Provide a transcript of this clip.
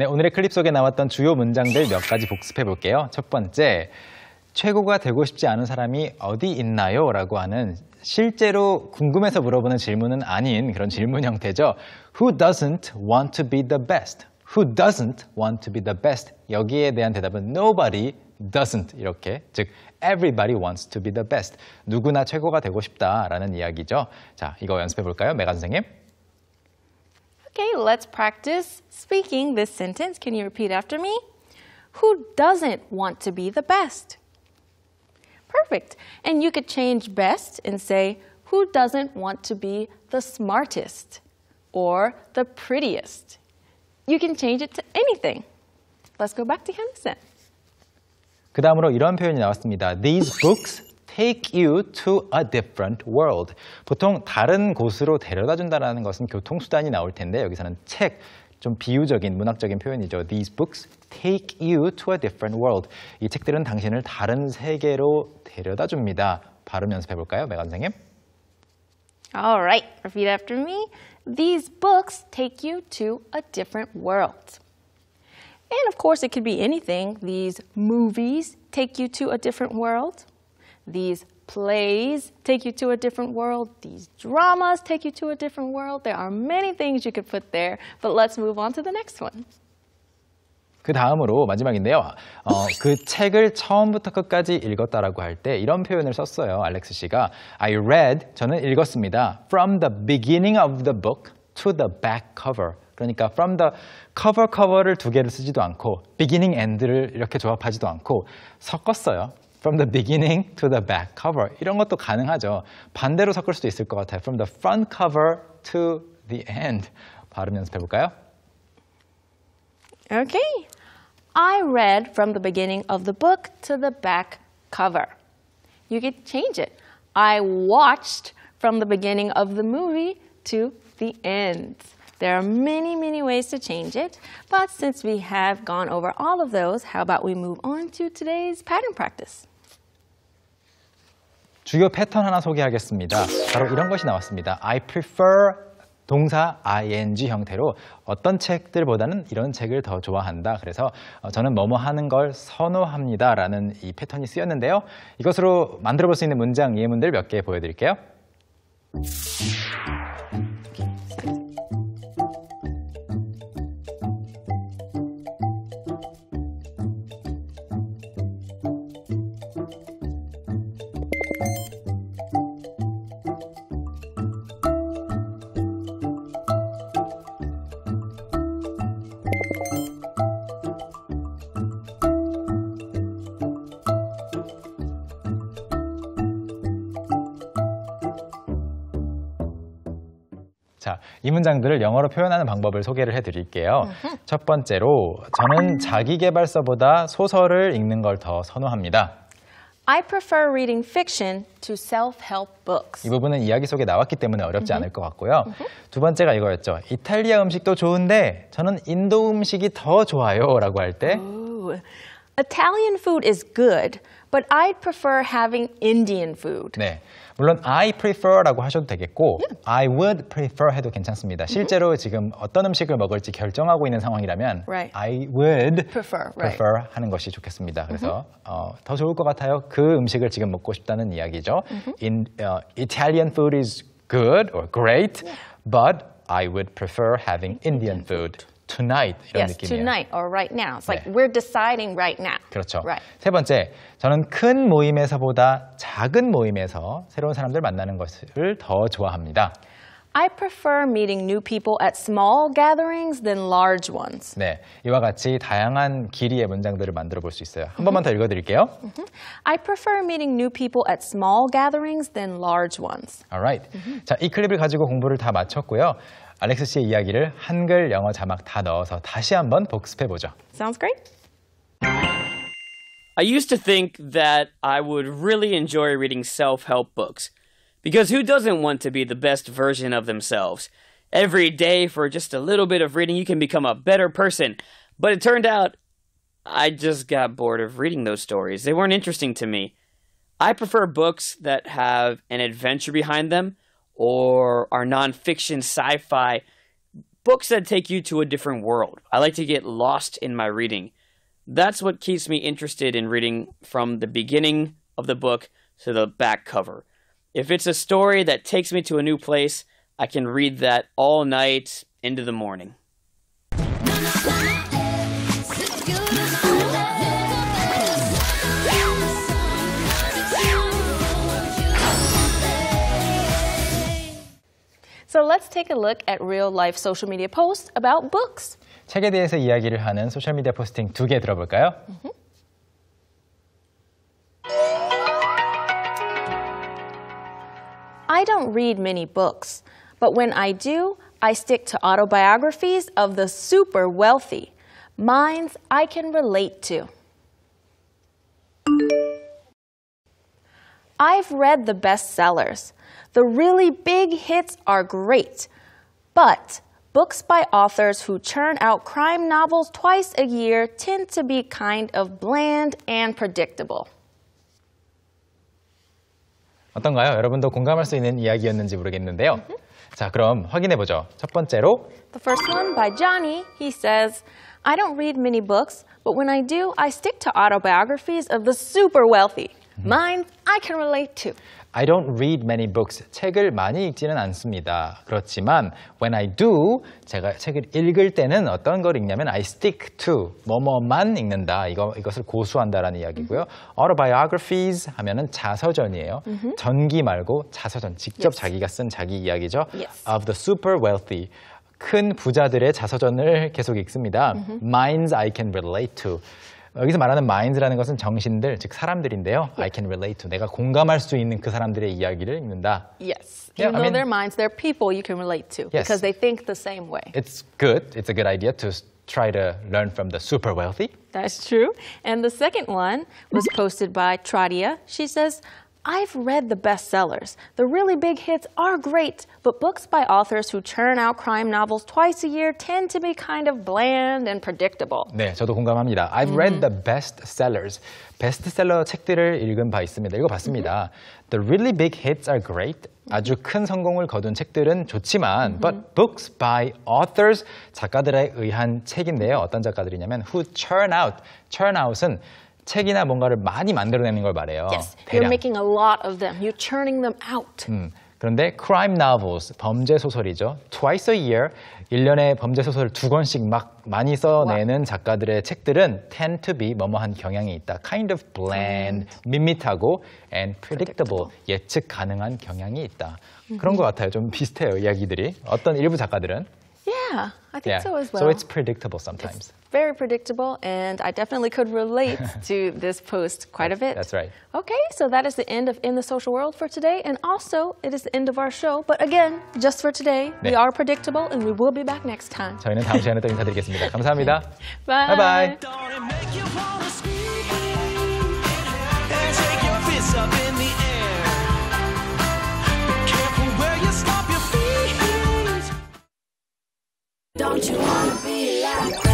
네, 오늘의 클립 속에 나왔던 주요 문장들 몇 가지 복습해 볼게요. 첫 번째, 최고가 되고 싶지 않은 사람이 어디 있나요? 라고 하는 실제로 궁금해서 물어보는 질문은 아닌 그런 질문 형태죠. Who doesn't want to be the best? Who doesn't want to be the best? 여기에 대한 대답은 nobody doesn't 이렇게 즉 everybody wants to be the best. 누구나 최고가 되고 싶다라는 이야기죠. 자, 이거 연습해 볼까요? 메가 선생님. Okay, let's practice speaking this sentence. Can you repeat after me? Who doesn't want to be the best? Perfect. And you could change best and say, who doesn't want to be the smartest or the prettiest? You can change it to anything. Let's go back to Henderson. 그 다음으로 이런 표현이 나왔습니다. These books take you to a different world. 보통 다른 곳으로 데려다 준다는 것은 교통수단이 나올 텐데 여기서는 책, 좀 비유적인 문학적인 표현이죠. These books take you to a different world. 이 책들은 당신을 다른 세계로 데려다 줍니다. 발음 연습해 볼까요, 메간 선생님? All right, repeat after me. These books take you to a different world. And of course, it could be anything. These movies take you to a different world. These plays take you to a different world. These dramas take you to a different world. There are many things you could put there, but let's move on to the next one. 그 다음으로 마지막인데요. 어, 그 책을 처음부터 끝까지 읽었다라고 할 때 이런 표현을 썼어요. 알렉스 씨가 I read 저는 읽었습니다. From the beginning of the book to the back cover. 그러니까 from the cover cover를 두 개를 쓰지도 않고 beginning end를 이렇게 조합하지도 않고 섞었어요. From the beginning to the back cover 이런 것도 가능하죠. 반대로 섞을 수도 있을 것 같아요. From the front cover to the end 발음 연습해 볼까요? Okay. I read from the beginning of the book to the back cover. You could change it. I watched from the beginning of the movie to the end. There are many, many ways to change it, but since we have gone over all of those, how about we move on to today's pattern practice? 주요 패턴 하나 소개하겠습니다. 바로 이런 것이 나왔습니다. I prefer 동사 ing 형태로 어떤 책들보다는 이런 책을 더 좋아한다. 그래서 어, 저는 뭐뭐 하는 걸 선호합니다. 라는 이 패턴이 쓰였는데요. 이것으로 만들어 볼 수 있는 문장 예문들 몇 개 보여드릴게요. 자, 이 문장들을 영어로 표현하는 방법을 소개를 해드릴게요. 첫 번째로, 저는 자기계발서보다 소설을 읽는 걸 더 선호합니다. I prefer reading fiction to self-help books. 이 부분은 이야기 속에 나왔기 때문에 어렵지 않을 것 같고요. 두 번째가 이거였죠. 이탈리아 음식도 좋은데 저는 인도 음식이 더 좋아요. 라고 할 때, Ooh. Italian food is good, but I'd prefer having Indian food. 네. 물론 I prefer라고 하셔도 되겠고 I would prefer 해도 괜찮습니다. 실제로 지금 어떤 음식을 먹을지 결정하고 있는 상황이라면 Right. I would Prefer, right. prefer 하는 것이 좋겠습니다. 그래서 어, 더 좋을 것 같아요. 그 음식을 지금 먹고 싶다는 이야기죠. In, uh, Italian food is good or great, but I would prefer having Indian food Tonight 이런 yes, 느낌이에요. tonight or right now. It's like 네. we're deciding right now. 그렇죠. Right. 세 번째, 저는 큰 모임에서보다 작은 모임에서 새로운 사람들 만나는 것을 더 좋아합니다. I prefer meeting new people at small gatherings than large ones. 네, 이와 같이 다양한 길이의 문장들을 만들어 볼 수 있어요. 한 번만 더 읽어드릴게요. I prefer meeting new people at small gatherings than large ones. Alright. 자, 이 클립을 가지고 공부를 다 마쳤고요. 알렉스 씨의 이야기를 한글, 영어 자막 다 넣어서 다시 한번 복습해 보죠. Sounds great? I used to think that I would really enjoy reading self help books. Because who doesn't want to be the best version of themselves? Every day, for just a little bit of reading, you can become a better person. But it turned out I just got bored of reading those stories. They weren't interesting to me. I prefer books that have an adventure behind them or are nonfiction sci fi books that take you to a different world. I like to get lost in my reading. That's what keeps me interested in reading from the beginning of the book to the back cover. If it's a story that takes me to a new place, I can read that all night into the morning. So let's take a look at real life social media posts about books. 책에 대해서 이야기를 하는 소셜미디어 포스팅 두 개 들어볼까요? I don't read many books, but when I do, I stick to autobiographies of the super wealthy, minds I can relate to. I've read the bestsellers. The really big hits are great, but books by authors who churn out crime novels twice a year tend to be kind of bland and predictable. 어떤가요? 여러분도 공감할 수 있는 이야기였는지 모르겠는데요. 자, 그럼 확인해 보죠. 첫 번째로 The first one by Johnny, he says, I don't read many books, but when I do, I stick to autobiographies of the super wealthy. Mine, I can relate to. I don't read many books. 책을 많이 읽지는 않습니다. 그렇지만 when I do, 제가 책을 읽을 때는 어떤 걸 읽냐면 I stick to 뭐뭐만 읽는다. 이거 이것을 고수한다라는 이야기고요. Autobiographies 하면은 자서전이에요. 전기 말고 자서전. 직접. 자기가 쓴 자기 이야기죠. Yes. Of the super wealthy. 큰 부자들의 자서전을 계속 읽습니다. Minds I can relate to. 여기서 말하는 minds라는 것은 정신들, 즉 사람들인데요. I can relate to. 내가 공감할 수 있는 그 사람들의 이야기를 읽는다. Yes. Yeah, Even I though mean- they're minds, they're people you can relate to Yes. because they think the same way. It's good. It's a good idea to s- try to learn from the super wealthy. That's true. And the second one was posted by Tradia. She says, I've read the bestsellers. The really big hits are great, but books by authors who churn out crime novels twice a year tend to be kind of bland and predictable. 네, 저도 공감합니다. I've read the best sellers. 베스트셀러 책들을 읽은 바 있습니다. 읽어봤습니다. The really big hits are great. 아주 큰 성공을 거둔 책들은 좋지만, but books by authors 작가들에 의한 책인데요. 어떤 작가들이냐면 who churn out. churn out은 책이나 뭔가를 많이 만들어내는 걸 말해요. Yes, you're 대량. making a lot of them. You're churning them out. 음, 그런데 crime novels, 범죄 소설이죠. Twice a year, 1년에 범죄 소설을 두 권씩 막 많이 써내는 작가들의 책들은 tend to be 뭐뭐한 경향이 있다. kind of bland, 밋밋하고 and predictable, 예측 가능한 경향이 있다. 그런 것 같아요. 좀 비슷해요, 이야기들이. 어떤 일부 작가들은. Yeah, I think Yeah. so as well. So it's predictable sometimes. Very predictable, and I definitely could relate to this post quite a bit. That's right. Okay, so that is the end of In the Social World for today, and also it is the end of our show. But again, just for today, we 네. are predictable, and we will be back next time. 저희는 다음 시간에 또 인사드리겠습니다. 감사합니다. Bye. Bye-bye. Don't Don't you wanna be like